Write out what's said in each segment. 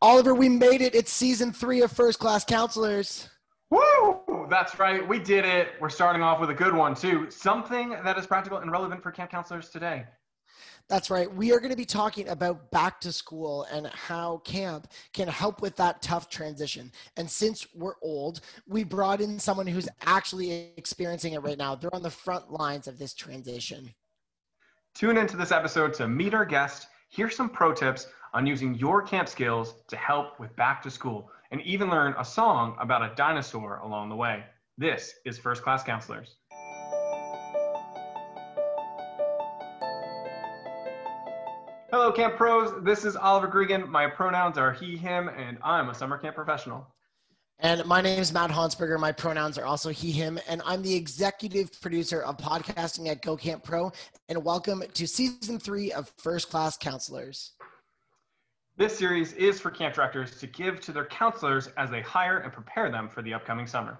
Oliver, we made it. It's season three of First Class Counselors. Woo! That's right. We did it. We're starting off with a good one, too. Something that is practical and relevant for camp counselors today. That's right. We are going to be talking about back to school and how camp can help with that tough transition. And since we're old, we brought in someone who's actually experiencing it right now. They're on the front lines of this transition. Tune into this episode to meet our guest, hear some pro tips on using your camp skills to help with back to school and even learn a song about a dinosaur along the way. This is First Class Counselors. Hello, Camp Pros. This is Oliver Gregan. My pronouns are he, him, and I'm a summer camp professional. And my name is Matt Hansberger. My pronouns are also he, him, and I'm the executive producer of podcasting at Go Camp Pro. And welcome to season three of First Class Counselors. This series is for camp directors to give to their counselors as they hire and prepare them for the upcoming summer.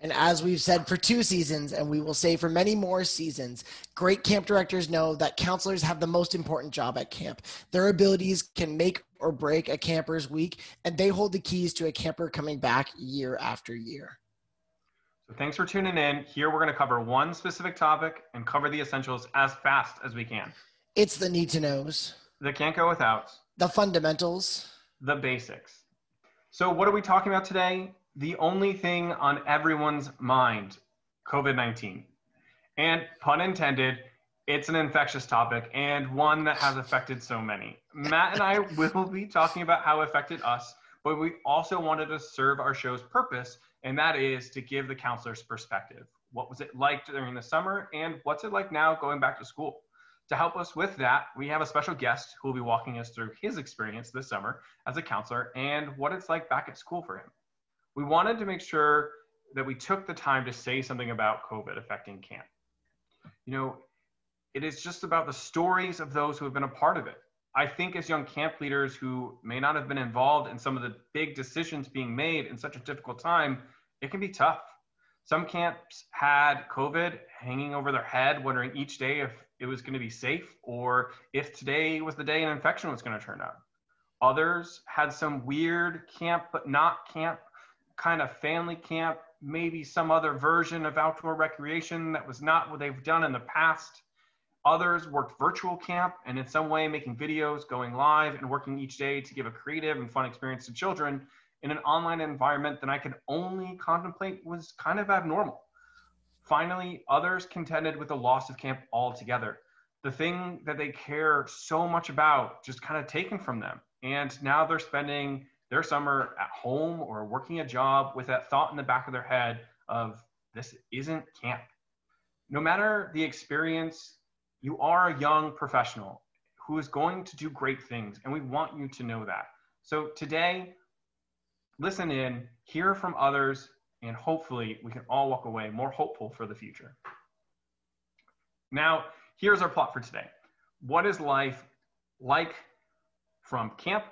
And as we've said for two seasons, and we will say for many more seasons, great camp directors know that counselors have the most important job at camp. Their abilities can make or break a camper's week, and they hold the keys to a camper coming back year after year. So thanks for tuning in. Here we're going to cover one specific topic and cover the essentials as fast as we can. It's the need to knows, the can't go without, the fundamentals, the basics. So, what are we talking about today? The only thing on everyone's mind COVID 19. And pun intended, it's an infectious topic and one that has affected so many. Matt and I will be talking about how it affected us, but we also wanted to serve our show's purpose, and that is to give the counselor's perspective. What was it like during the summer, and what's it like now going back to school? To help us with that, we have a special guest who will be walking us through his experience this summer as a counselor and what it's like back at school for him. We wanted to make sure that we took the time to say something about COVID affecting camp. You know, it is just about the stories of those who have been a part of it. I think as young camp leaders who may not have been involved in some of the big decisions being made in such a difficult time, it can be tough. Some camps had COVID hanging over their head, wondering each day if it was going to be safe or if today was the day an infection was going to turn up. Others had some weird camp, but not camp, kind of family camp, maybe some other version of outdoor recreation that was not what they've done in the past. Others worked virtual camp and in some way making videos, going live, and working each day to give a creative and fun experience to children in an online environment that I could only contemplate was kind of abnormal. Finally, others contended with the loss of camp altogether. The thing that they care so much about just kind of taken from them. And now they're spending their summer at home or working a job with that thought in the back of their head of this isn't camp. No matter the experience, you are a young professional who is going to do great things, and we want you to know that. So today, listen in, hear from others, and hopefully we can all walk away more hopeful for the future. Now, here's our plot for today. What is life like from camp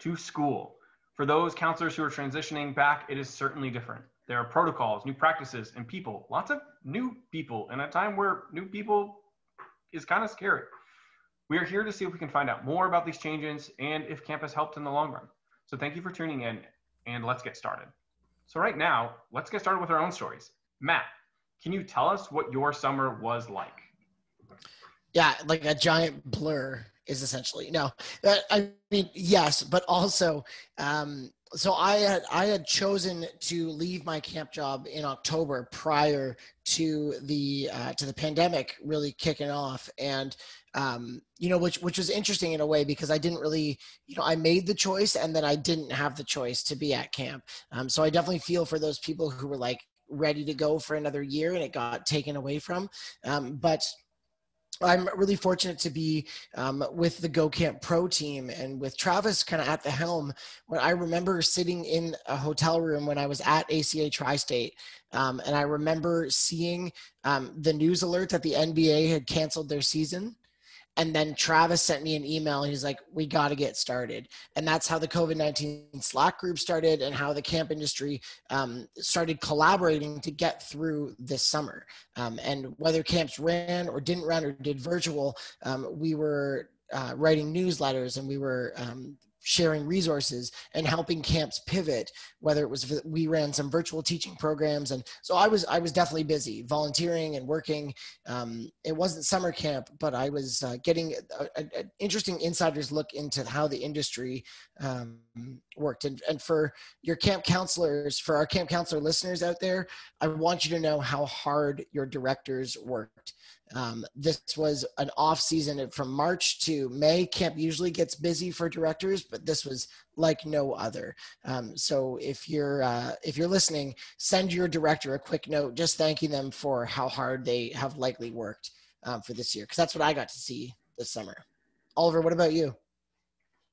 to school? For those counselors who are transitioning back, it is certainly different. There are protocols, new practices, and people, lots of new people in a time where new people is kind of scary. We are here to see if we can find out more about these changes and if camp has helped in the long run. So thank you for tuning in and let's get started. So right now, let's get started with our own stories. Matt, can you tell us what your summer was like? Yeah, like a giant blur is essentially no. I mean, yes, but also, um, so I had I had chosen to leave my camp job in October prior to the uh, to the pandemic really kicking off, and um, you know, which which was interesting in a way because I didn't really, you know, I made the choice and then I didn't have the choice to be at camp. Um, so I definitely feel for those people who were like ready to go for another year and it got taken away from. Um, but I'm really fortunate to be um, with the Go Camp Pro team and with Travis kind of at the helm. When I remember sitting in a hotel room when I was at ACA Tri State, um, and I remember seeing um, the news alert that the NBA had canceled their season and then Travis sent me an email. He's like, "We got to get started," and that's how the COVID nineteen Slack group started, and how the camp industry um, started collaborating to get through this summer. Um, and whether camps ran or didn't run or did virtual, um, we were uh, writing newsletters and we were um, sharing resources and helping camps pivot whether it was we ran some virtual teaching programs. And so i was i was definitely busy volunteering and working. Um, it wasn't summer camp but i was uh, getting an interesting insider's look into how the industry um, worked. And, and for your camp counselors for our camp counselor listeners out there i want you to know how hard your directors worked um, this was an off season from March to May. Camp usually gets busy for directors, but this was like no other. Um, so if you're uh, if you're listening, send your director a quick note, just thanking them for how hard they have likely worked um, for this year, because that's what I got to see this summer. Oliver, what about you?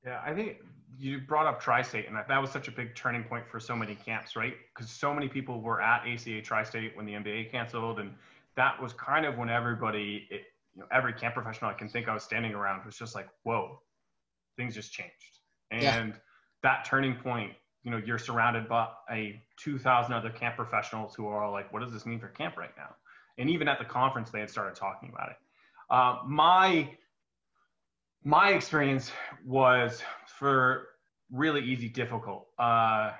Yeah, I think you brought up Tri-State, and that, that was such a big turning point for so many camps, right? Because so many people were at ACA Tri-State when the NBA canceled, and that was kind of when everybody, it, you know, every camp professional I can think I was standing around was just like, whoa, things just changed. And yeah. that turning point, you know, you're surrounded by a 2,000 other camp professionals who are all like, what does this mean for camp right now? And even at the conference, they had started talking about it. Uh, my my experience was for really easy, difficult. Uh,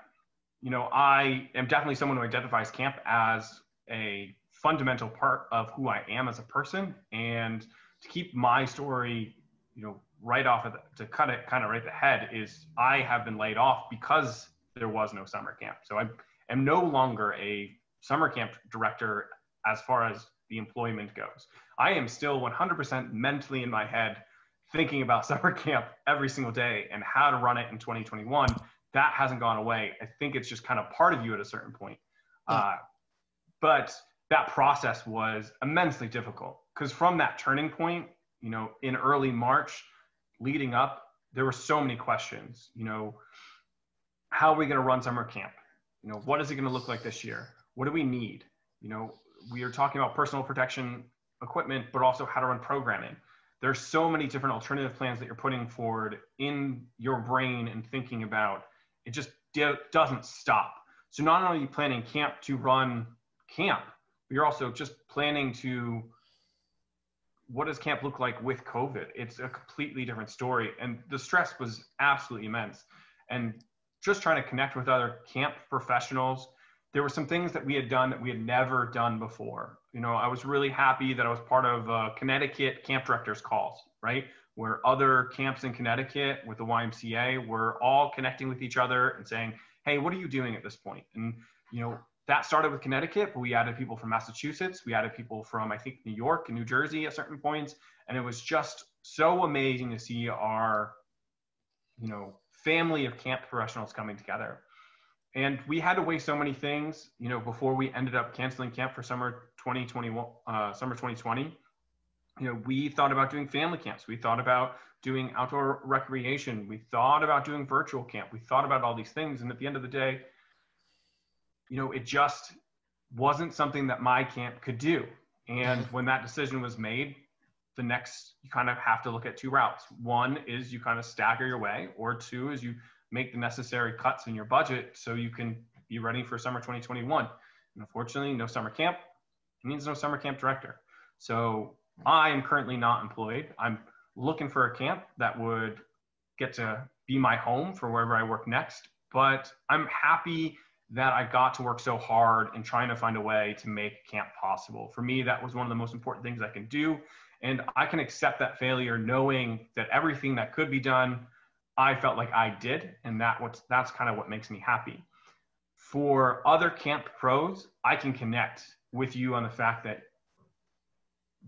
you know, I am definitely someone who identifies camp as a fundamental part of who I am as a person. And to keep my story, you know, right off of the, to cut it kind of right the head is I have been laid off because there was no summer camp. So I am no longer a summer camp director as far as the employment goes. I am still 100% mentally in my head thinking about summer camp every single day and how to run it in 2021. That hasn't gone away. I think it's just kind of part of you at a certain point. Yeah. Uh, but that process was immensely difficult because from that turning point, you know, in early March leading up, there were so many questions. You know, how are we going to run summer camp? You know, what is it going to look like this year? What do we need? You know, we are talking about personal protection equipment, but also how to run programming. There's so many different alternative plans that you're putting forward in your brain and thinking about. It just doesn't stop. So not only are you planning camp to run camp, you're also just planning to what does camp look like with COVID? It's a completely different story. And the stress was absolutely immense. And just trying to connect with other camp professionals, there were some things that we had done that we had never done before. You know, I was really happy that I was part of uh, Connecticut camp directors calls, right? Where other camps in Connecticut with the YMCA were all connecting with each other and saying, hey, what are you doing at this point? And, you know, that started with Connecticut, but we added people from Massachusetts. We added people from, I think, New York and New Jersey at certain points. And it was just so amazing to see our, you know, family of camp professionals coming together. And we had to weigh so many things, you know, before we ended up canceling camp for summer 2021, uh, summer 2020. You know, we thought about doing family camps. We thought about doing outdoor recreation. We thought about doing virtual camp. We thought about all these things. And at the end of the day, you know, it just wasn't something that my camp could do. And mm-hmm. when that decision was made, the next, you kind of have to look at two routes. One is you kind of stagger your way, or two is you make the necessary cuts in your budget so you can be ready for summer 2021. And unfortunately, no summer camp it means no summer camp director. So I am currently not employed. I'm looking for a camp that would get to be my home for wherever I work next. But I'm happy that I got to work so hard in trying to find a way to make camp possible. For me, that was one of the most important things I can do. And I can accept that failure knowing that everything that could be done, I felt like I did. And that what's, that's kind of what makes me happy. For other camp pros, I can connect with you on the fact that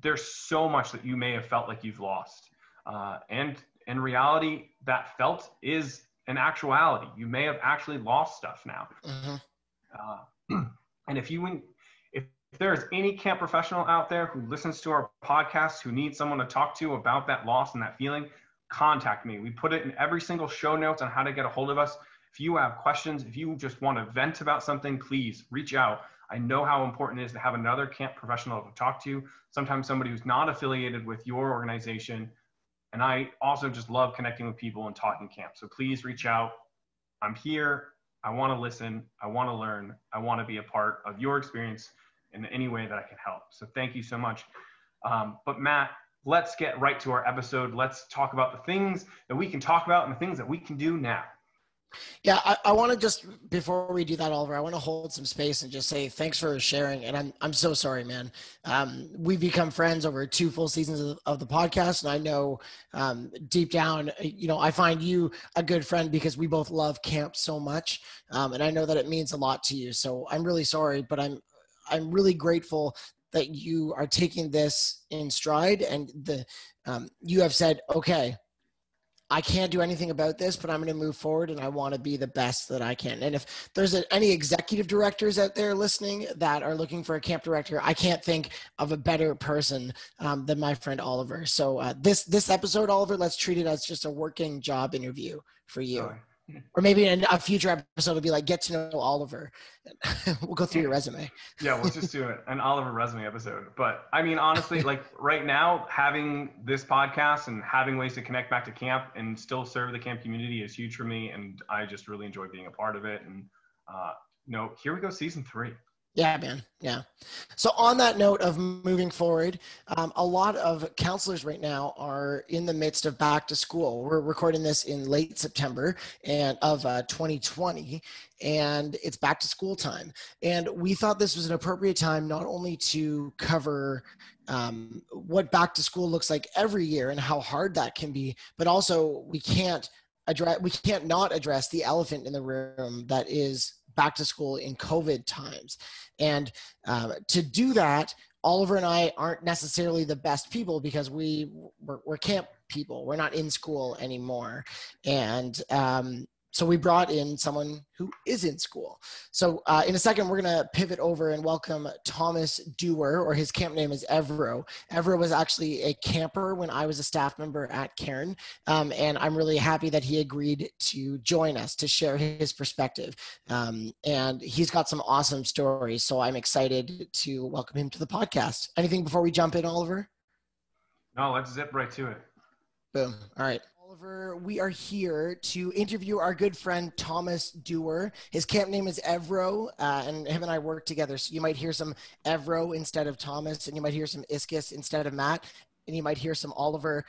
there's so much that you may have felt like you've lost. Uh, and in reality, that felt is an actuality. You may have actually lost stuff now. Mm-hmm. Uh, and if you if, if there's any camp professional out there who listens to our podcast who needs someone to talk to about that loss and that feeling, contact me. We put it in every single show notes on how to get a hold of us. If you have questions, if you just want to vent about something, please reach out. I know how important it is to have another camp professional to talk to. Sometimes somebody who's not affiliated with your organization and I also just love connecting with people and talking camp. So please reach out. I'm here. I want to listen. I want to learn. I want to be a part of your experience in any way that I can help. So thank you so much. Um, but Matt, let's get right to our episode. Let's talk about the things that we can talk about and the things that we can do now. Yeah, I, I want to just before we do that, Oliver, I want to hold some space and just say thanks for sharing. And I'm I'm so sorry, man. Um, we've become friends over two full seasons of, of the podcast, and I know um, deep down, you know, I find you a good friend because we both love camp so much, um, and I know that it means a lot to you. So I'm really sorry, but I'm I'm really grateful that you are taking this in stride and the um, you have said, okay, I can't do anything about this, but I'm going to move forward and I want to be the best that I can. And if there's a, any executive directors out there listening that are looking for a camp director, I can't think of a better person um, than my friend Oliver. So uh, this this episode, Oliver, let's treat it as just a working job interview for you or maybe in a future episode it'll be like get to know Oliver. we'll go through your resume. yeah, we'll just do an Oliver resume episode. But I mean, honestly, like right now, having this podcast and having ways to connect back to camp and still serve the camp community is huge for me, and I just really enjoy being a part of it. And uh, here we go, season three. Yeah, man. Yeah. So, on that note of moving forward, um, a lot of counselors right now are in the midst of back to school. We're recording this in late September and of uh, 2020, and it's back to school time. And we thought this was an appropriate time not only to cover um, what back to school looks like every year and how hard that can be, but also we can't address we can't not address the elephant in the room that is back to school in COVID times. And um, to do that, Oliver and I aren't necessarily the best people because we we're, we're camp people. We're not in school anymore, and um, so we brought in someone who is in school. So uh, in a second, we're going to pivot over and welcome Thomas Dewar, or his camp name is Evro. Evro was actually a camper when I was a staff member at Cairn, um, and I'm really happy that he agreed to join us to share his perspective. Um, and he's got some awesome stories, so I'm excited to welcome him to the podcast. Anything before we jump in, Oliver? No, let's zip right to it. Boom. All right. Oliver, we are here to interview our good friend Thomas Dewar. His camp name is Evro, uh, and him and I work together. So you might hear some Evro instead of Thomas, and you might hear some Iskis instead of Matt, and you might hear some Oliver.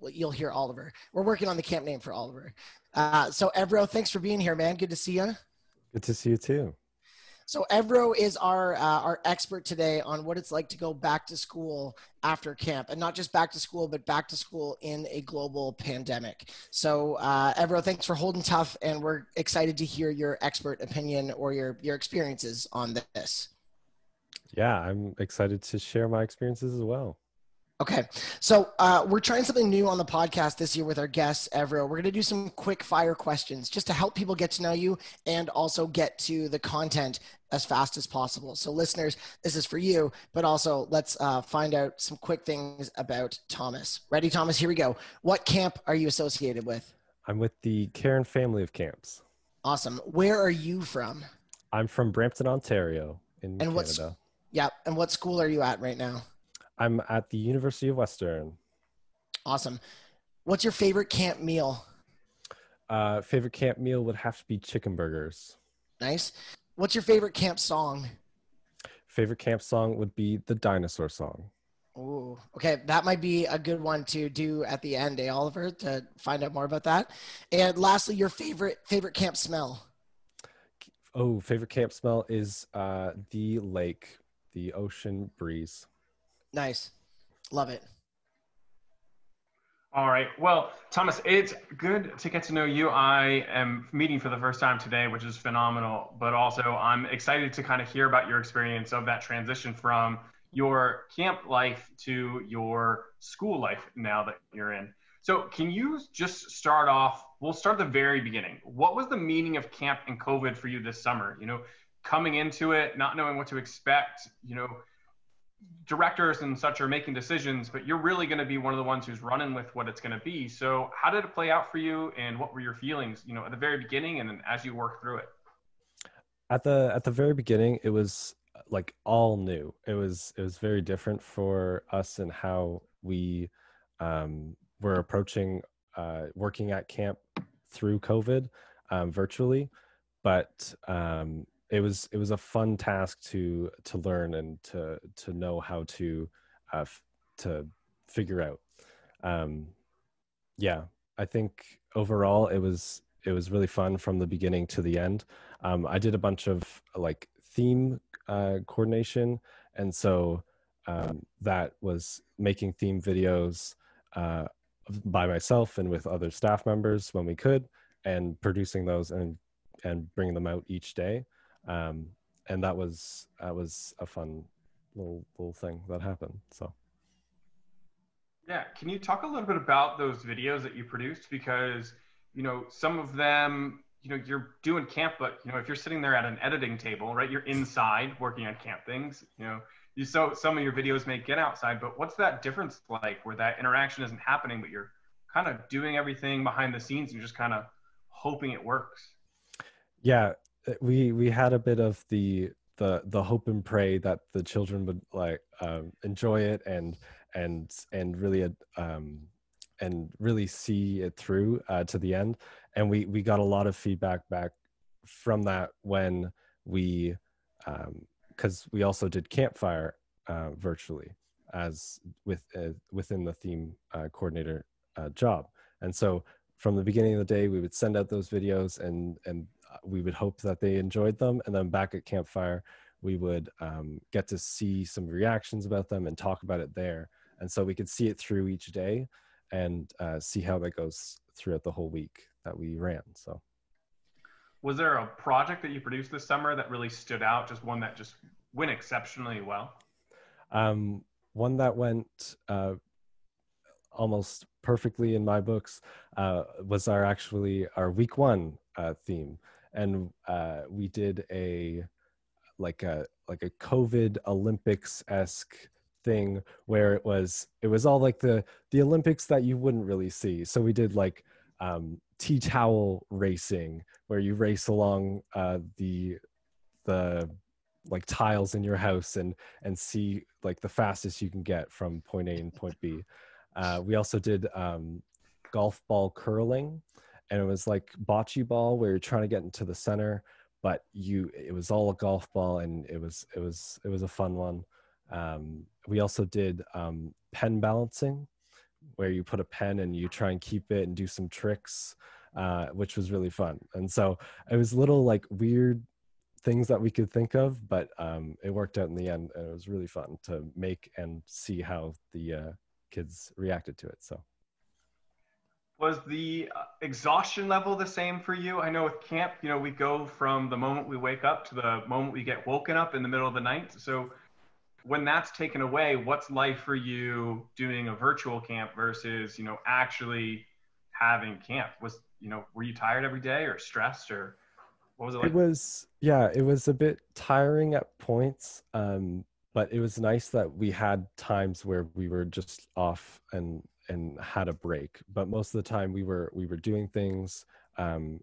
Well, you'll hear Oliver. We're working on the camp name for Oliver. Uh, so Evro, thanks for being here, man. Good to see you. Good to see you too. So Evro is our uh, our expert today on what it's like to go back to school after camp, and not just back to school, but back to school in a global pandemic. So uh, Evro, thanks for holding tough, and we're excited to hear your expert opinion or your your experiences on this. Yeah, I'm excited to share my experiences as well. Okay, so uh, we're trying something new on the podcast this year with our guests, Evro. We're going to do some quick fire questions just to help people get to know you and also get to the content as fast as possible. So, listeners, this is for you, but also let's uh, find out some quick things about Thomas. Ready, Thomas? Here we go. What camp are you associated with? I'm with the Cairn family of camps. Awesome. Where are you from? I'm from Brampton, Ontario, in and Canada. What's, yeah, and what school are you at right now? I'm at the University of Western. Awesome. What's your favorite camp meal? Uh, favorite camp meal would have to be chicken burgers. Nice. What's your favorite camp song? Favorite camp song would be the dinosaur song. Ooh, okay. That might be a good one to do at the end, eh, Oliver, to find out more about that. And lastly, your favorite favorite camp smell. Oh, favorite camp smell is uh, the lake, the ocean breeze. Nice. Love it. All right. Well, Thomas, it's good to get to know you. I am meeting for the first time today, which is phenomenal. But also, I'm excited to kind of hear about your experience of that transition from your camp life to your school life now that you're in. So, can you just start off? We'll start the very beginning. What was the meaning of camp and COVID for you this summer? You know, coming into it, not knowing what to expect, you know, directors and such are making decisions, but you're really going to be one of the ones who's running with what it's going to be. So, how did it play out for you, and what were your feelings, you know, at the very beginning, and then as you work through it? At the at the very beginning, it was like all new. It was it was very different for us and how we um, were approaching uh, working at camp through COVID um, virtually, but um, it was it was a fun task to to learn and to to know how to uh, to figure out. Um, yeah, I think overall it was it was really fun from the beginning to the end. Um, I did a bunch of like theme uh, coordination, and so um, that was making theme videos uh, by myself and with other staff members when we could, and producing those and and bringing them out each day. Um, and that was that was a fun little little thing that happened. So. Yeah, can you talk a little bit about those videos that you produced? Because you know some of them, you know, you're doing camp, but you know if you're sitting there at an editing table, right? You're inside working on camp things. You know, you so some of your videos may get outside, but what's that difference like where that interaction isn't happening, but you're kind of doing everything behind the scenes and just kind of hoping it works? Yeah, we we had a bit of the the the hope and pray that the children would like um, enjoy it and and and really um, and really see it through uh, to the end. And we we got a lot of feedback back from that when we because um, we also did campfire uh, virtually as with uh, within the theme uh, coordinator uh, job. And so from the beginning of the day, we would send out those videos and and we would hope that they enjoyed them. And then back at campfire, we would um, get to see some reactions about them and talk about it there. And so we could see it through each day and uh, see how that goes throughout the whole week that we ran so. Was there a project that you produced this summer that really stood out just one that just went exceptionally well? Um, one that went uh, almost perfectly in my books uh, was our actually our week one uh, theme and uh, we did a like a like a covid olympics-esque thing where it was it was all like the the olympics that you wouldn't really see. So we did like um tea towel racing where you race along uh the the like tiles in your house and and see like the fastest you can get from point a and point b. Uh, we also did um golf ball curling and it was like bocce ball where you're trying to get into the center but you it was all a golf ball and it was it was it was a fun one um, we also did um, pen balancing, where you put a pen and you try and keep it and do some tricks, uh, which was really fun. And so it was little like weird things that we could think of, but um, it worked out in the end. And it was really fun to make and see how the uh, kids reacted to it. So. Was the uh, exhaustion level the same for you? I know with camp, you know, we go from the moment we wake up to the moment we get woken up in the middle of the night. So when that's taken away, what's life for you doing a virtual camp versus, you know, actually having camp? Was, you know, were you tired every day or stressed or what was it like? It was, yeah, it was a bit tiring at points. Um, but it was nice that we had times where we were just off and and had a break but most of the time we were we were doing things um,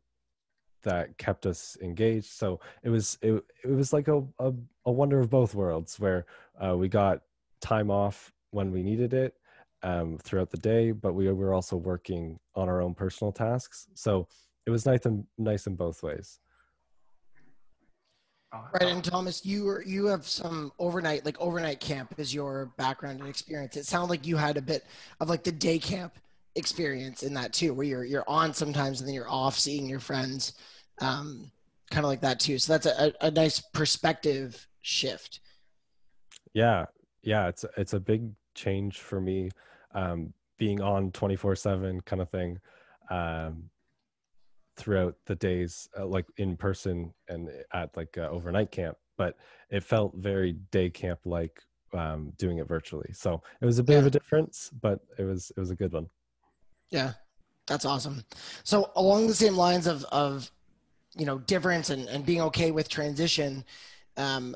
that kept us engaged. So it was it, it was like a, a, a wonder of both worlds where uh, we got time off when we needed it um, throughout the day, but we were also working on our own personal tasks. So it was nice and nice in both ways. Right, and Thomas, you were you have some overnight like overnight camp is your background and experience. It sounded like you had a bit of like the day camp experience in that too, where you're you're on sometimes and then you're off seeing your friends um, kind of like that too. So that's a, a nice perspective shift. Yeah, yeah, it's it's a big change for me, um, being on twenty four seven kind of thing, um, throughout the days, uh, like in person and at like uh, overnight camp. But it felt very day camp like um, doing it virtually. So it was a bit yeah. of a difference, but it was it was a good one. Yeah, that's awesome. So along the same lines of of you know difference and, and being okay with transition um,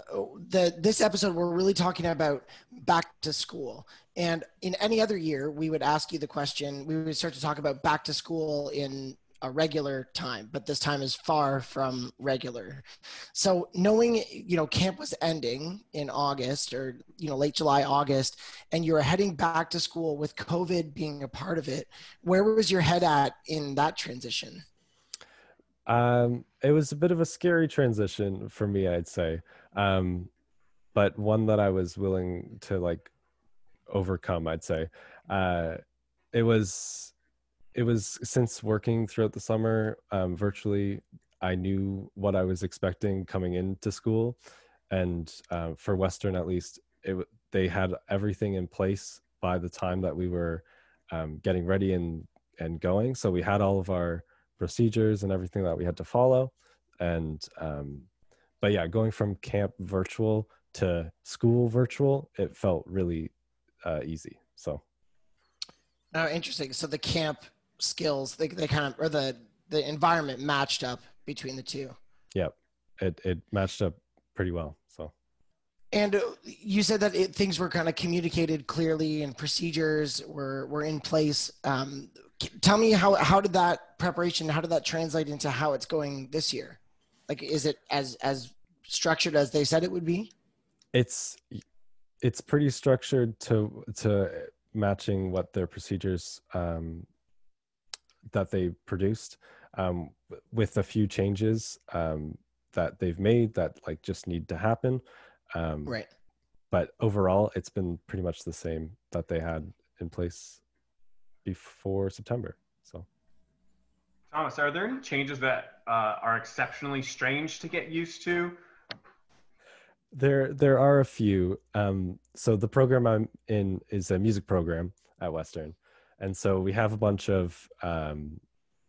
the this episode we're really talking about back to school and in any other year we would ask you the question we would start to talk about back to school in a regular time but this time is far from regular. So knowing you know camp was ending in august or you know late july august and you were heading back to school with covid being a part of it where was your head at in that transition? Um, it was a bit of a scary transition for me, I'd say, um, but one that I was willing to like overcome i'd say. Uh, it was it was since working throughout the summer um, virtually i knew what i was expecting coming into school and uh, for western at least it they had everything in place by the time that we were um, getting ready and and going so we had all of our procedures and everything that we had to follow and um, but yeah going from camp virtual to school virtual it felt really uh, easy so. Oh interesting so the camp skills they, they kind of or the the environment matched up between the two. Yep. It it matched up pretty well so. And uh, you said that it, things were kind of communicated clearly and procedures were were in place. Um, tell me how how did that preparation how did that translate into how it's going this year? Like is it as as structured as they said it would be? It's it's pretty structured to to matching what their procedures um, that they produced um, with a few changes um, that they've made that like just need to happen um, right but overall it's been pretty much the same that they had in place before september so thomas are there any changes that uh, are exceptionally strange to get used to there there are a few. Um, so the program I'm in is a music program at Western, and so we have a bunch of um,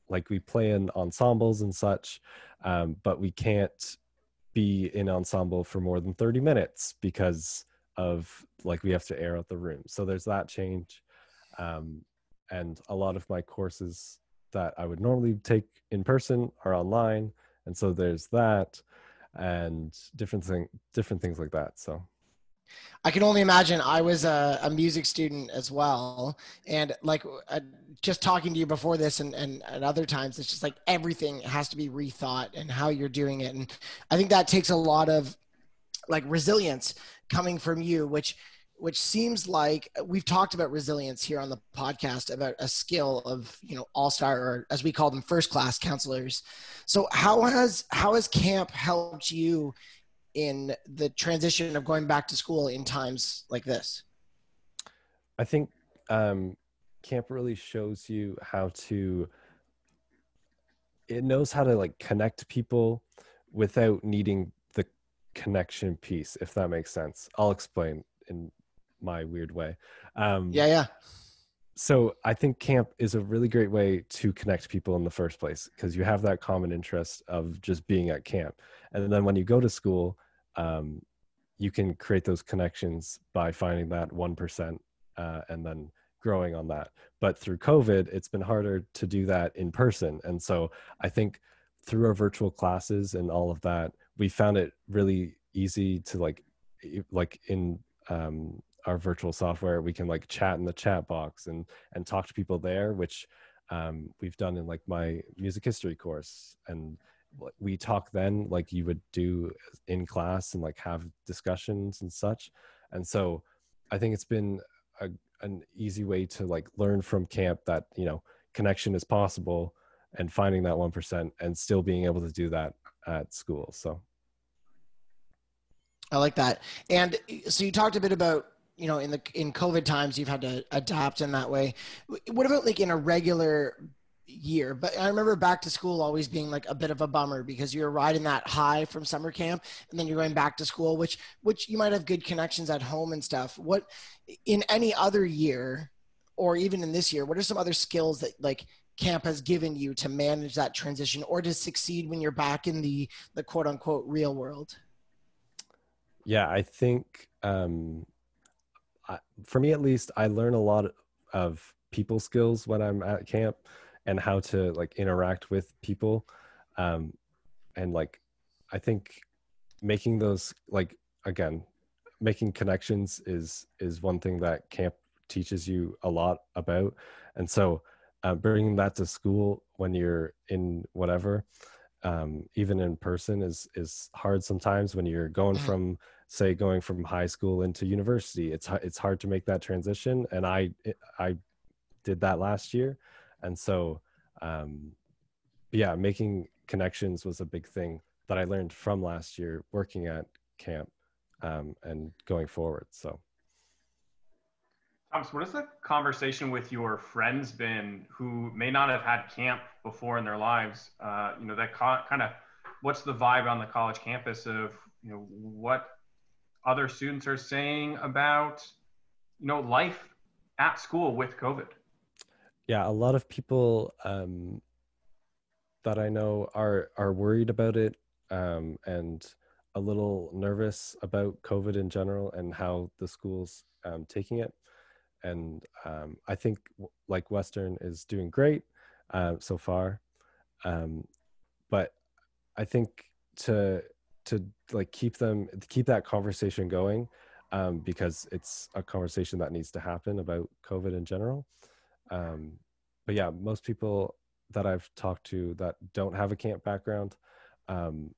like we play in ensembles and such, um, but we can't be in ensemble for more than 30 minutes because of like we have to air out the room. So there's that change, um, and a lot of my courses that I would normally take in person are online, and so there's that and different thing different things like that so I can only imagine. I was a, a music student as well, and like uh, just talking to you before this, and, and at other times, it's just like everything has to be rethought and how you're doing it, and I think that takes a lot of like resilience coming from you, which which seems like we've talked about resilience here on the podcast about a skill of you know all star or as we call them first class counselors so how has how has camp helped you in the transition of going back to school in times like this i think um, camp really shows you how to it knows how to like connect people without needing the connection piece if that makes sense i'll explain in my weird way. Um, yeah, yeah. So I think camp is a really great way to connect people in the first place because you have that common interest of just being at camp, and then when you go to school, um, you can create those connections by finding that one percent uh, and then growing on that. But through COVID, it's been harder to do that in person, and so I think through our virtual classes and all of that, we found it really easy to like like in um, our virtual software we can like chat in the chat box and and talk to people there which um, we've done in like my music history course. And we talk then like you would do in class and like have discussions and such. And so i think it's been a, an easy way to like learn from camp that you know connection is possible and finding that 1% and still being able to do that at school so. I like that. And so you talked a bit about you know in the in covid times you've had to adapt in that way. What about like in a regular year? But i remember back to school always being like a bit of a bummer because you're riding that high from summer camp and then you're going back to school which which you might have good connections at home and stuff. What in any other year or even in this year what are some other skills that like camp has given you to manage that transition or to succeed when you're back in the the quote unquote real world? Yeah i think um for me at least, I learn a lot of people skills when I'm at camp and how to like interact with people. Um, and like, I think making those like again, making connections is is one thing that camp teaches you a lot about. And so, uh, bringing that to school when you're in whatever, um, even in person, is is hard sometimes when you're going mm-hmm. from say going from high school into university it's it's hard to make that transition and i i did that last year and so um yeah making connections was a big thing that i learned from last year working at camp um, and going forward so Thomas, what has the conversation with your friends been who may not have had camp before in their lives? Uh, you know, that co- kind of, what's the vibe on the college campus of, you know, what other students are saying about, you know, life at school with COVID? Yeah, a lot of people um, that I know are are worried about it um, and a little nervous about COVID in general and how the schools um, taking it. And um, I think like Western is doing great uh, so far, um, but I think to to like keep them keep that conversation going um, because it's a conversation that needs to happen about COVID in general. Um, but yeah, most people that I've talked to that don't have a camp background um,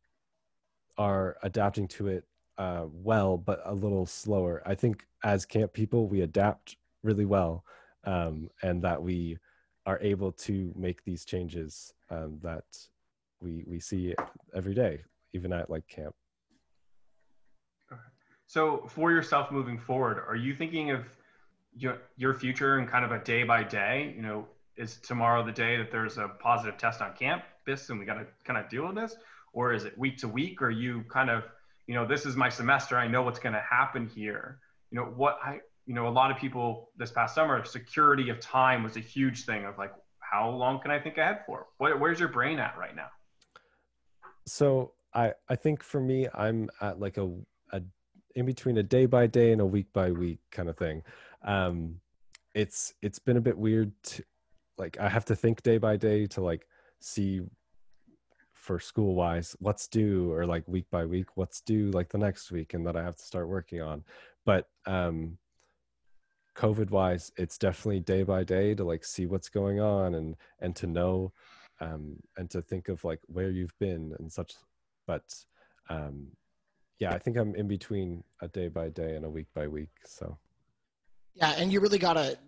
are adapting to it uh, well, but a little slower. I think as camp people, we adapt really well, um, and that we are able to make these changes um, that we we see every day, even at like camp. So for yourself moving forward, are you thinking of your, your future and kind of a day by day? You know, is tomorrow the day that there's a positive test on campus and we got to kind of deal with this? Or is it week to week? Or you kind of, you know, this is my semester. I know what's going to happen here. You know, what I, you know, a lot of people this past summer, security of time was a huge thing of like, how long can I think ahead for? What, where's your brain at right now? So I, I think for me, I'm at like a, a in between a day by day and a week by week kind of thing. Um, it's it's been a bit weird to like I have to think day by day to like see for school wise what's due or like week by week what's due like the next week and that I have to start working on. But um COVID wise, it's definitely day by day to like see what's going on and and to know um and to think of like where you've been and such but um yeah, I think I'm in between a day by day and a week by week. So yeah, and you really gotta.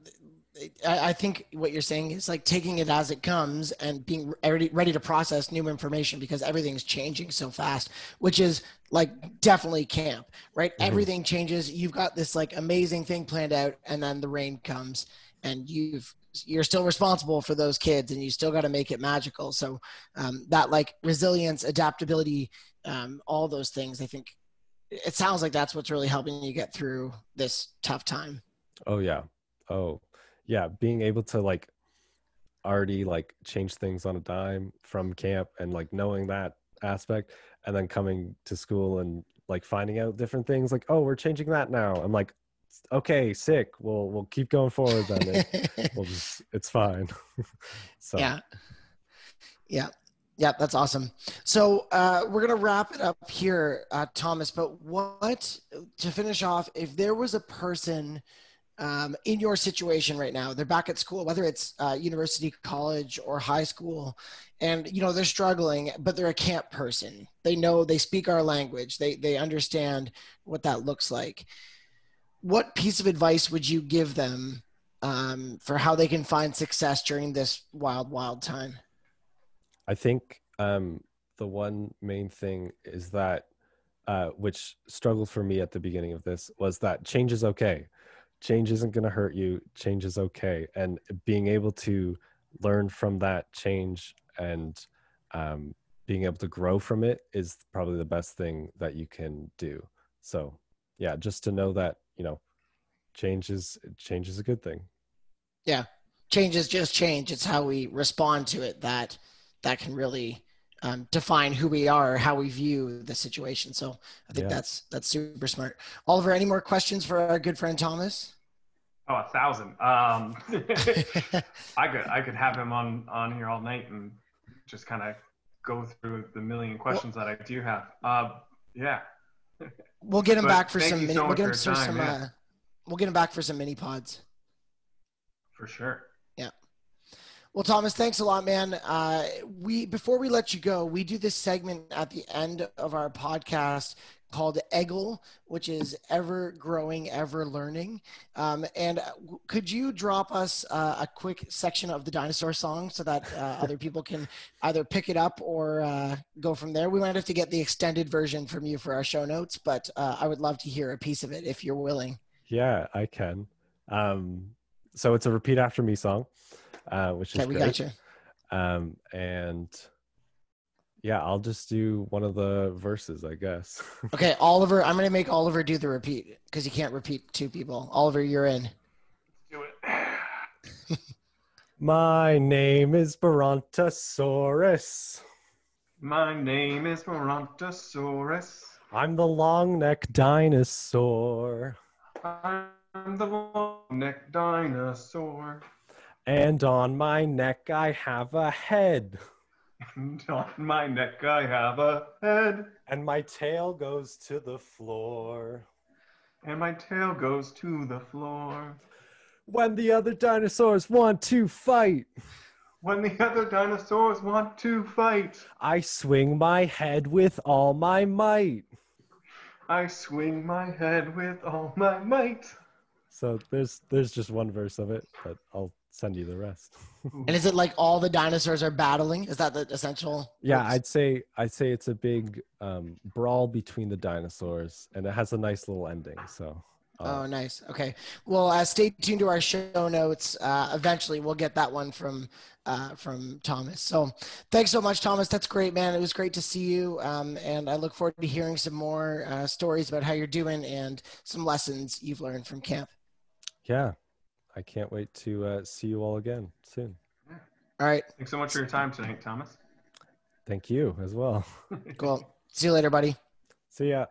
I think what you're saying is like taking it as it comes and being ready, ready to process new information because everything's changing so fast, which is like definitely camp, right? Mm-hmm. Everything changes. You've got this like amazing thing planned out, and then the rain comes, and you've you're still responsible for those kids, and you still got to make it magical. So um, that like resilience, adaptability, um, all those things, I think it sounds like that's what's really helping you get through this tough time. Oh yeah. Oh yeah. Being able to like already like change things on a dime from camp and like knowing that aspect and then coming to school and like finding out different things like oh we're changing that now i'm like okay sick we'll we'll keep going forward then it, we'll just it's fine so yeah yeah yeah, that's awesome. So uh, we're gonna wrap it up here, uh, Thomas. But what to finish off? If there was a person um, in your situation right now, they're back at school, whether it's uh, university, college, or high school, and you know they're struggling, but they're a camp person. They know they speak our language. They they understand what that looks like. What piece of advice would you give them um, for how they can find success during this wild, wild time? I think um, the one main thing is that, uh, which struggled for me at the beginning of this, was that change is okay. Change isn't going to hurt you. Change is okay. And being able to learn from that change and um, being able to grow from it is probably the best thing that you can do. So, yeah, just to know that, you know, change is change is a good thing. Yeah. Change is just change. It's how we respond to it that that can really um, define who we are, how we view the situation. So I think yeah. that's that's super smart. Oliver, any more questions for our good friend Thomas? Oh, a thousand. Um, I could I could have him on on here all night and just kind of go through the million questions well, that I do have. Uh, yeah. We'll get him back for some. Mini, so we'll get him for time, some. Yeah. Uh, we'll get him back for some mini pods. For sure. Well, Thomas, thanks a lot, man. Uh, we before we let you go, we do this segment at the end of our podcast called Eggle, which is ever growing, ever learning. Um, and could you drop us uh, a quick section of the dinosaur song so that uh, other people can either pick it up or uh, go from there? We might have to get the extended version from you for our show notes, but uh, I would love to hear a piece of it if you're willing. Yeah, I can. Um, so it's a repeat after me song, uh, which is Okay, we great. got you. Um, and yeah, I'll just do one of the verses, I guess. Okay, Oliver, I'm gonna make Oliver do the repeat because you can't repeat two people. Oliver, you're in. Do it. My name is Brontosaurus. My name is Brontosaurus. I'm the long neck dinosaur. I'm the long neck dinosaur. And on my neck, I have a head. And on my neck I have a head. And my tail goes to the floor. And my tail goes to the floor. When the other dinosaurs want to fight, When the other dinosaurs want to fight, I swing my head with all my might. I swing my head with all my might. So there's there's just one verse of it, but I'll send you the rest. And is it like all the dinosaurs are battling? Is that the essential? Yeah, purpose? I'd say I'd say it's a big um, brawl between the dinosaurs, and it has a nice little ending. So uh, Oh, nice. Okay. Well, uh, stay tuned to our show notes. Uh, eventually, we'll get that one from uh, from Thomas. So, thanks so much, Thomas. That's great, man. It was great to see you, um, and I look forward to hearing some more uh, stories about how you're doing and some lessons you've learned from camp. yeah, I can't wait to uh, see you all again soon. All right. Thanks so much for your time tonight, Thomas. Thank you as well. Cool. See you later, buddy. See ya.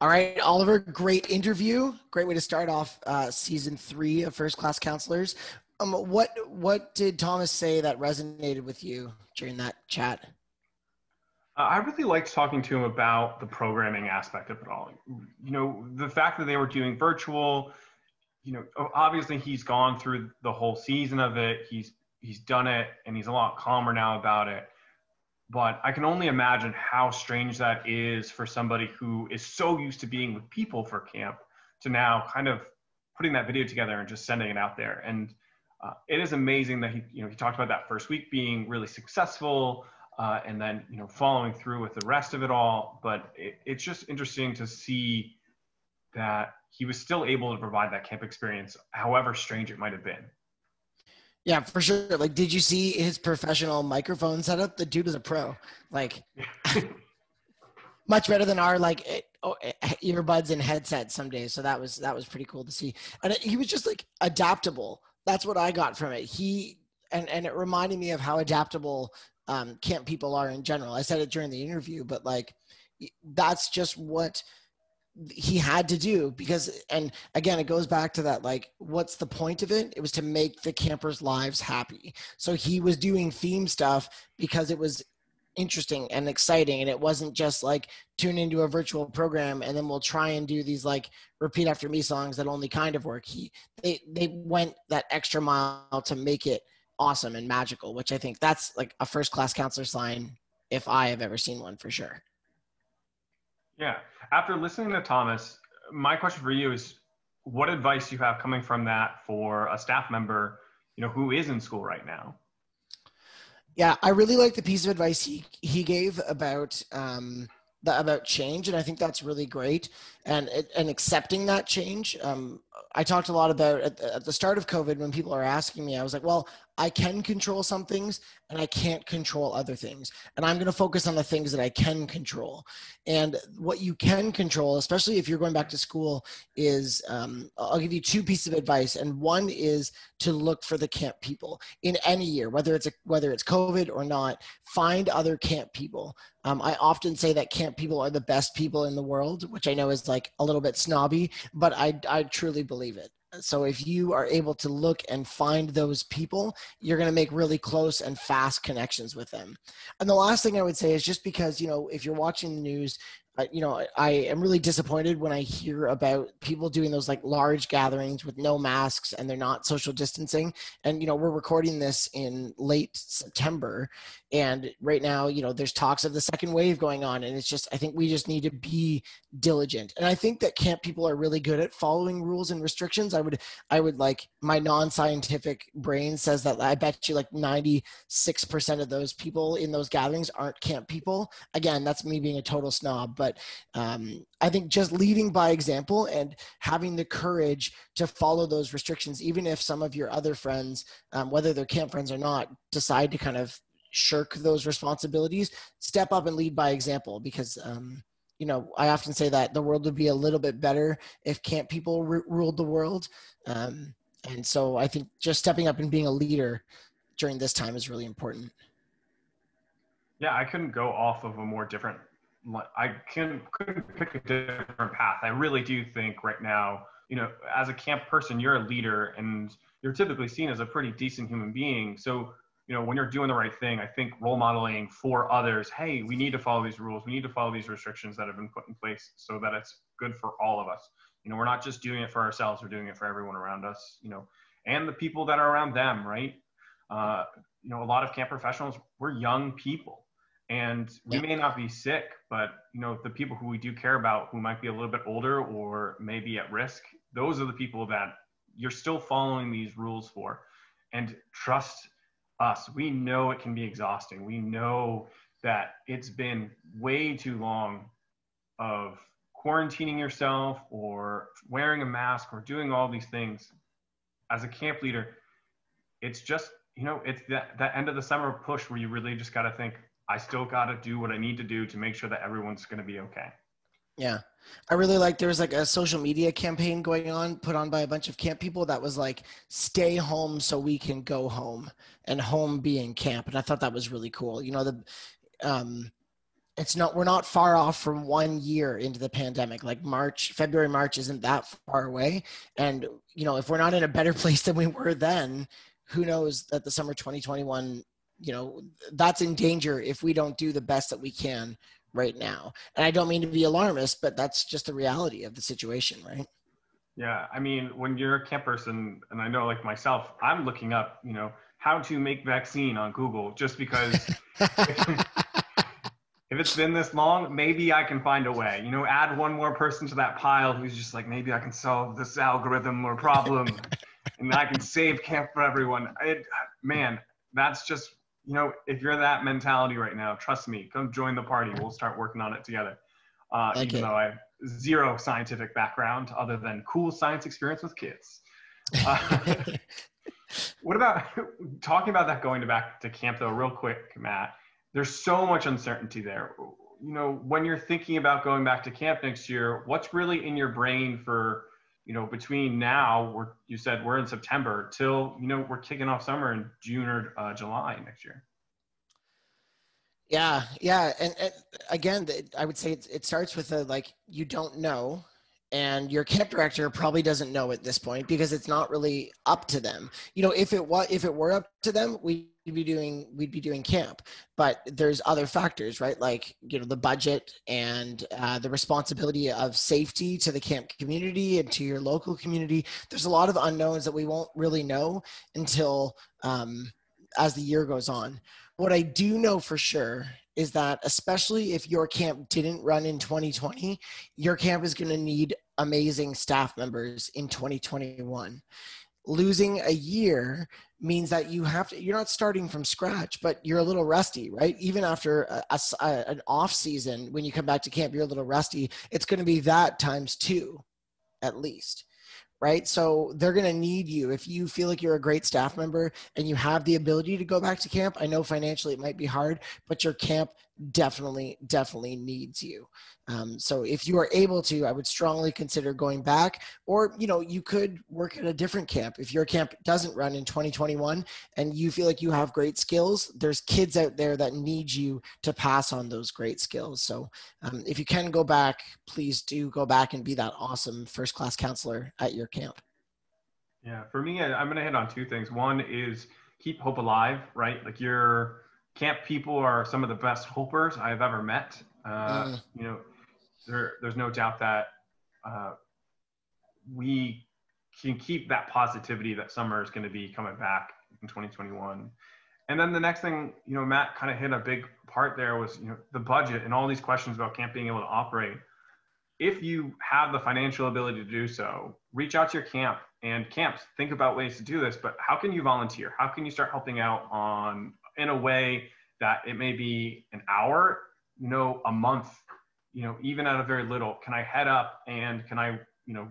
All right, Oliver, great interview. Great way to start off uh, season three of First Class Counselors. Um, what what did Thomas say that resonated with you during that chat? Uh, I really liked talking to him about the programming aspect of it all. You know, the fact that they were doing virtual, you know, obviously he's gone through the whole season of it. He's he's done it and he's a lot calmer now about it. But I can only imagine how strange that is for somebody who is so used to being with people for camp to now kind of putting that video together and just sending it out there. And uh, it is amazing that he, you know, he talked about that first week being really successful uh, and then you know following through with the rest of it all. But it, it's just interesting to see that he was still able to provide that camp experience, however strange it might have been. Yeah, for sure. Like, did you see his professional microphone setup? The dude is a pro. Like, much better than our like eh, oh, eh, earbuds and headsets some days. So that was that was pretty cool to see. And he was just like adaptable. That's what I got from it. He and and it reminded me of how adaptable um, camp people are in general. I said it during the interview, but like that's just what he had to do because and again it goes back to that like what's the point of it? It was to make the campers lives happy. So he was doing theme stuff because it was interesting and exciting. And it wasn't just like tune into a virtual program and then we'll try and do these like repeat after me songs that only kind of work. He they they went that extra mile to make it awesome and magical which i think that's like a first class counselor sign if i have ever seen one for sure Yeah. After listening to Thomas, my question for you is what advice you have coming from that for a staff member, you know, who is in school right now? Yeah, I really like the piece of advice he he gave about um, the, about change, and I think that's really great. And and accepting that change. Um, I talked a lot about at the, at the start of COVID when people are asking me. I was like, well, I can control some things, and I can't control other things, and I'm going to focus on the things that I can control. And what you can control, especially if you're going back to school, is um, I'll give you two pieces of advice, and one is to look for the camp people in any year, whether it's a, whether it's COVID or not. Find other camp people. Um, I often say that camp people are the best people in the world, which I know is like a little bit snobby, but I I truly believe it. So if you are able to look and find those people, you're going to make really close and fast connections with them. And the last thing I would say is just because you know if you're watching the news, uh, you know I, I am really disappointed when I hear about people doing those like large gatherings with no masks and they're not social distancing. And you know we're recording this in late September, and right now you know there's talks of the second wave going on, and it's just I think we just need to be diligent. And I think that camp people are really good at following rules and restrictions. I would I would like my non-scientific brain says that I bet you like 96% of those people in those gatherings aren't camp people. Again, that's me being a total snob, but um, i think just leading by example and having the courage to follow those restrictions even if some of your other friends um, whether they're camp friends or not decide to kind of shirk those responsibilities step up and lead by example because um, you know i often say that the world would be a little bit better if camp people r- ruled the world um, and so i think just stepping up and being a leader during this time is really important yeah, I couldn't go off of a more different. I can, couldn't pick a different path. I really do think right now, you know, as a camp person, you're a leader and you're typically seen as a pretty decent human being. So, you know, when you're doing the right thing, I think role modeling for others, hey, we need to follow these rules. We need to follow these restrictions that have been put in place so that it's good for all of us. You know, we're not just doing it for ourselves, we're doing it for everyone around us, you know, and the people that are around them, right? Uh, you know, a lot of camp professionals, we're young people and we yeah. may not be sick but you know the people who we do care about who might be a little bit older or maybe at risk those are the people that you're still following these rules for. And trust us. We know it can be exhausting. We know that it's been way too long of quarantining yourself or wearing a mask or doing all these things. As a camp leader it's just you know it's that, that end of the summer push where you really just got to think I still got to do what I need to do to make sure that everyone's going to be okay. Yeah. I really like there was like a social media campaign going on put on by a bunch of camp people that was like stay home so we can go home and home being camp and I thought that was really cool. You know the um it's not we're not far off from 1 year into the pandemic. Like March, February, March isn't that far away and you know if we're not in a better place than we were then, who knows that the summer 2021 you know that's in danger if we don't do the best that we can right now. And i don't mean to be alarmist but that's just the reality of the situation right? Yeah i mean when you're a camp person and i know like myself i'm looking up you know how to make vaccine on google just because if it's been this long maybe i can find a way. You know add one more person to that pile who's just like maybe i can solve this algorithm or problem and i can save camp for everyone. It, man that's just you know, if you're that mentality right now, trust me, come join the party. We'll start working on it together. Uh, even it. though I have zero scientific background other than cool science experience with kids. Uh, what about talking about that going back to camp though, real quick, Matt? There's so much uncertainty there. You know, when you're thinking about going back to camp next year, what's really in your brain for you know, between now, we're, you said we're in September till, you know, we're kicking off summer in June or uh, July next year. Yeah, yeah, and, and again, I would say it, it starts with a like you don't know, and your camp director probably doesn't know at this point because it's not really up to them. You know, if it was if it were up to them, we'd be doing we'd be doing camp. But there's other factors, right? Like you know the budget and uh, the responsibility of safety to the camp community and to your local community. There's a lot of unknowns that we won't really know until um, as the year goes on. What I do know for sure is that especially if your camp didn't run in 2020, your camp is going to need amazing staff members in 2021. Losing a year means that you have to, you're not starting from scratch, but you're a little rusty, right? Even after a, a, an off season, when you come back to camp, you're a little rusty. It's going to be that times two at least right? So they're going to need you. If you feel like you're a great staff member and you have the ability to go back to camp, I know financially it might be hard, but your camp definitely, definitely needs you. Um, so if you are able to, I would strongly consider going back, or you know, you could work at a different camp. If your camp doesn't run in 2021 and you feel like you have great skills, there's kids out there that need you to pass on those great skills. So um, if you can go back, please do go back and be that awesome first class counselor at your camp. Yeah, for me, I'm going to hit on two things. One is keep hope alive, right? Like your camp people are some of the best hopers I've ever met. Uh, mm. You know, there, there's no doubt that uh, we can keep that positivity that summer is going to be coming back in 2021. And then the next thing, you know, Matt kind of hit a big part there was, you know, the budget and all these questions about camp being able to operate. If you have the financial ability to do so, reach out to your camp and camps think about ways to do this. But how can you volunteer? How can you start helping out on in a way that it may be an hour, you know, a month, you know, even at a very little, can I head up and can I, you know,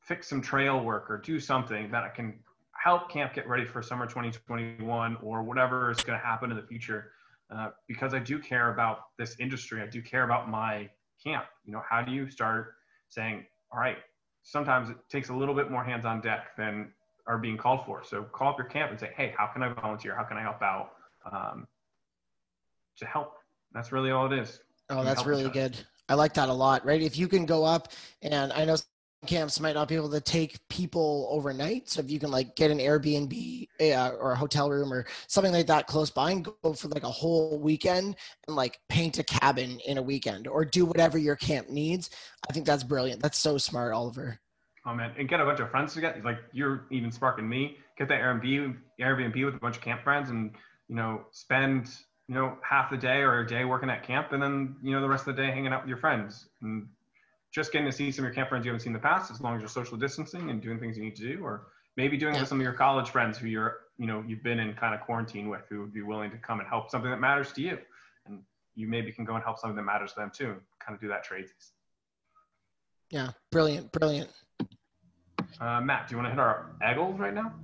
fix some trail work or do something that I can help camp get ready for summer 2021 or whatever is going to happen in the future uh, because I do care about this industry. I do care about my camp. You know, how do you start saying, all right, sometimes it takes a little bit more hands on deck than are being called for. So call up your camp and say, hey, how can I volunteer? How can I help out? Um, to help. That's really all it is. Oh, that's really good. I like that a lot, right? If you can go up and I know some camps might not be able to take people overnight. So if you can like get an Airbnb uh, or a hotel room or something like that close by and go for like a whole weekend and like paint a cabin in a weekend or do whatever your camp needs, I think that's brilliant. That's so smart, Oliver. Oh man, and get a bunch of friends together. Like you're even sparking me. Get that Airbnb, Airbnb with a bunch of camp friends, and you know spend you know half the day or a day working at camp, and then you know the rest of the day hanging out with your friends and just getting to see some of your camp friends you haven't seen in the past, as long as you're social distancing and doing things you need to do, or maybe doing yeah. with some of your college friends who you're, you know, you've been in kind of quarantine with, who would be willing to come and help something that matters to you, and you maybe can go and help something that matters to them too. Kind of do that trade. Yeah, brilliant, brilliant. Uh, Matt, do you want to hit our Eggles right now?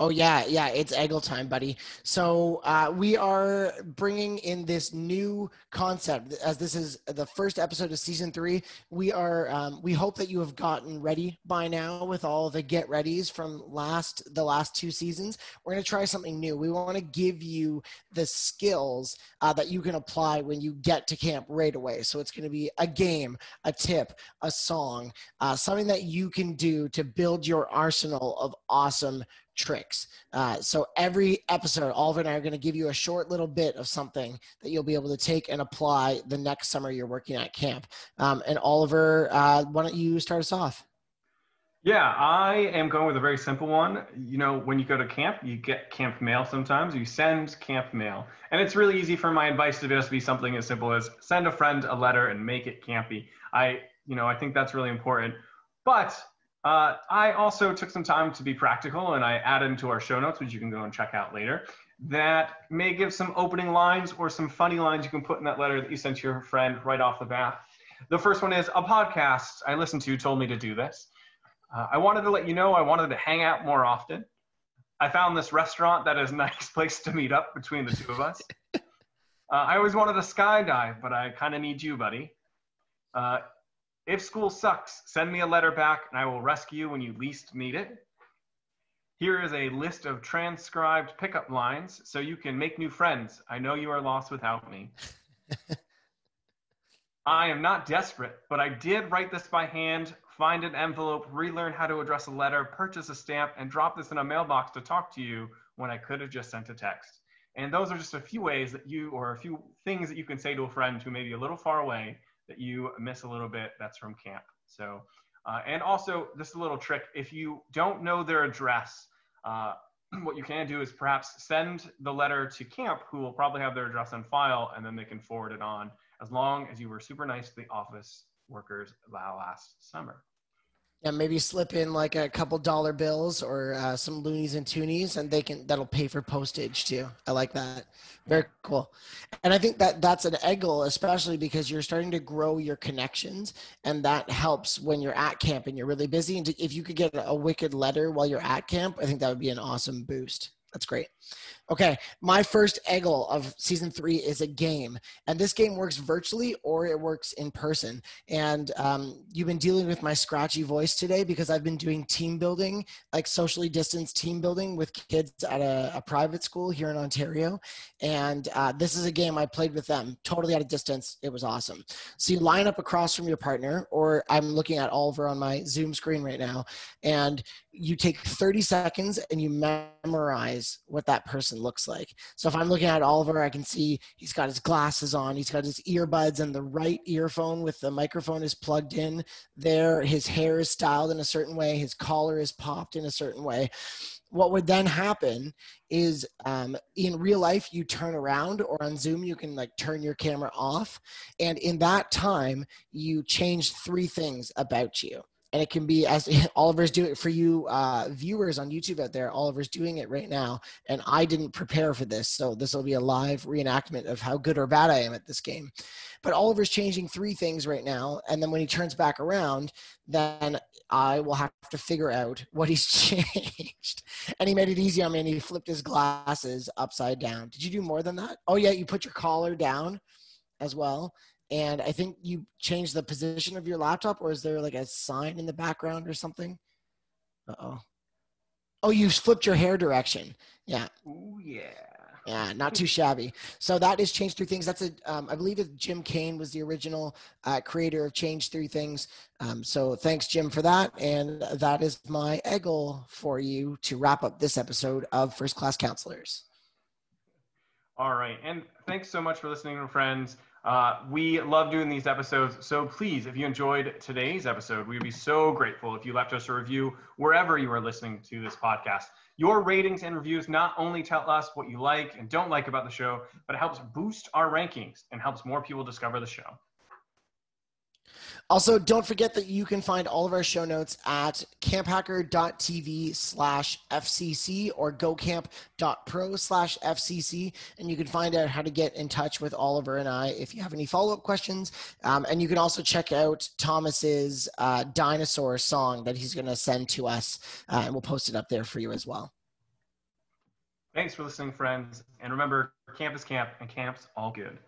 Oh yeah, yeah, it's Eggle time, buddy. So uh, we are bringing in this new concept as this is the first episode of season three. We are um, we hope that you have gotten ready by now with all the get readies from last the last two seasons. We're to try something new. We want to give you the skills uh, that you can apply when you get to camp right away. So it's to be a game, a tip, a song, uh, something that you can do to build your arsenal of awesome tricks. Uh, so every episode, Oliver and I are going to give you a short little bit of something that you'll be able to take and apply the next summer you're working at camp. Um, and Oliver, uh, why don't you start us off? Yeah, I am going with a very simple one. You know, when you go to camp, you get camp mail sometimes. You send camp mail. And it's really easy for my advice to just be something as simple as send a friend a letter and make it campy. I, you know, I think that's really important. But uh, I also took some time to be practical and I added into our show notes, which you can go and check out later, that may give some opening lines or some funny lines you can put in that letter that you sent to your friend right off the bat. The first one is a podcast I listened to told me to do this. Uh, I wanted to let you know I wanted to hang out more often. I found this restaurant that is a nice place to meet up between the two of us. Uh, I always wanted to skydive, but I kind of need you, buddy. Uh, if school sucks, send me a letter back and I will rescue you when you least need it. Here is a list of transcribed pickup lines so you can make new friends. I know you are lost without me. I am not desperate, but I did write this by hand, find an envelope, relearn how to address a letter, purchase a stamp, and drop this in a mailbox to talk to you when I could have just sent a text. And those are just a few ways that you, or a few things that you can say to a friend who may be a little far away that you miss a little bit, that's from camp. So, uh, and also just a little trick, if you don't know their address, uh, what you can do is perhaps send the letter to camp, who will probably have their address on file, and then they can forward it on as long as you were super nice to the office workers last summer. Yeah, maybe slip in like a couple dollar bills or uh, some loonies and toonies, and they can that'll pay for postage too. I like that. Very cool. And I think that that's an goal, especially because you're starting to grow your connections, and that helps when you're at camp and you're really busy. And if you could get a wicked letter while you're at camp, I think that would be an awesome boost. That's great. Okay, my first Eggle of season three is a game, and this game works virtually or it works in person. And um, you've been dealing with my scratchy voice today because I've been doing team building, like socially distanced team building with kids at a, a private school here in Ontario. And uh, this is a game I played with them totally at a distance. It was awesome. So you line up across from your partner, or I'm looking at Oliver on my Zoom screen right now, and you take 30 seconds and you memorize what that person looks like. So if I'm looking at Oliver, I can see he's got his glasses on, he's got his earbuds and the right earphone with the microphone is plugged in there. His hair is styled in a certain way, his collar is popped in a certain way. What would then happen is um, in real life, you turn around, or on Zoom, you can like turn your camera off. And in that time, you change three things about you and it can be as Oliver's doing it for you uh, viewers on YouTube out there. Oliver's doing it right now, and I didn't prepare for this, so this will be a live reenactment of how good or bad I am at this game. But Oliver's changing three things right now, and then when he turns back around, then I will have to figure out what he's changed. and he made it easy on me, and he flipped his glasses upside down. Did you do more than that? Oh yeah, you put your collar down as well and I think you changed the position of your laptop, or is there like a sign in the background or something? Uh oh. Oh, you flipped your hair direction. Yeah. Oh yeah. Yeah, not too shabby. So that is Change Three Things. That's a, um, I believe it, Jim Kane was the original uh, creator of Change Three Things. Um, so thanks, Jim, for that. And that is my eggle for you to wrap up this episode of First Class Counselors. All right. And thanks so much for listening, friends. Uh, we love doing these episodes. So please, if you enjoyed today's episode, we would be so grateful if you left us a review wherever you are listening to this podcast. Your ratings and reviews not only tell us what you like and don't like about the show, but it helps boost our rankings and helps more people discover the show. Also, don't forget that you can find all of our show notes at camphacker.tv slash FCC or gocamp.pro slash FCC. And you can find out how to get in touch with Oliver and I if you have any follow up questions. Um, and you can also check out Thomas's uh, dinosaur song that he's going to send to us, uh, and we'll post it up there for you as well. Thanks for listening, friends. And remember, camp is camp, and camp's all good.